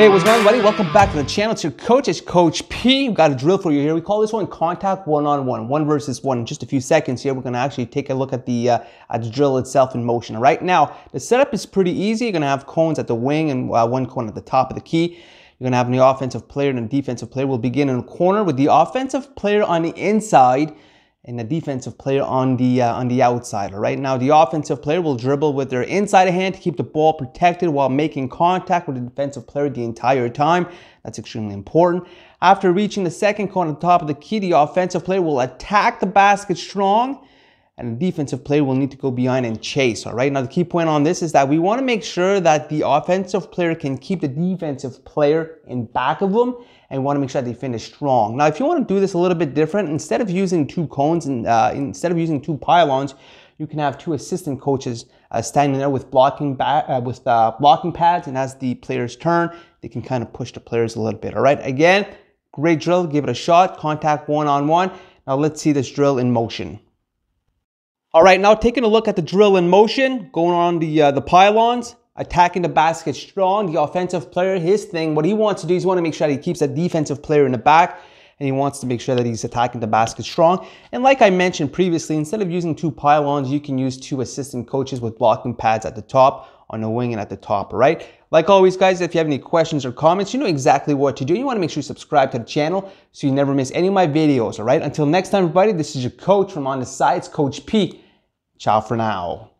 Hey, what's going on, buddy? Welcome back to the channel. It's your coach. It's Coach P. We've got a drill for you here. We call this one contact one-on-one, one versus one. In just a few seconds here, we're going to actually take a look at the, uh, at the drill itself in motion. Right, now the setup is pretty easy. You're going to have cones at the wing and uh, one cone at the top of the key. You're going to have the offensive player and the defensive player. We'll begin in the corner with the offensive player on the inside and the defensive player on the uh, on the outside. All right. Now the offensive player will dribble with their inside hand to keep the ball protected while making contact with the defensive player the entire time. That's extremely important. After reaching the second at the top of the key, the offensive player will attack the basket strong and the defensive player will need to go behind and chase. All right. Now the key point on this is that we want to make sure that the offensive player can keep the defensive player in back of them and want to make sure they finish strong. Now, if you want to do this a little bit different, instead of using two cones and uh, instead of using two pylons, you can have two assistant coaches uh, standing there with blocking uh, with uh, blocking pads, and as the players turn, they can kind of push the players a little bit. All right, again, great drill. Give it a shot. Contact one on one. Now let's see this drill in motion. All right, now taking a look at the drill in motion, going on the uh, the pylons attacking the basket strong. The offensive player, his thing, what he wants to do is want to make sure that he keeps a defensive player in the back and he wants to make sure that he's attacking the basket strong. And like I mentioned previously, instead of using two pylons, you can use two assistant coaches with blocking pads at the top, on the wing, and at the top, right? Like always, guys, if you have any questions or comments, you know exactly what to do. You want to make sure you subscribe to the channel so you never miss any of my videos, all right? Until next time, everybody, this is your coach from On The Sides, Coach P. Ciao for now.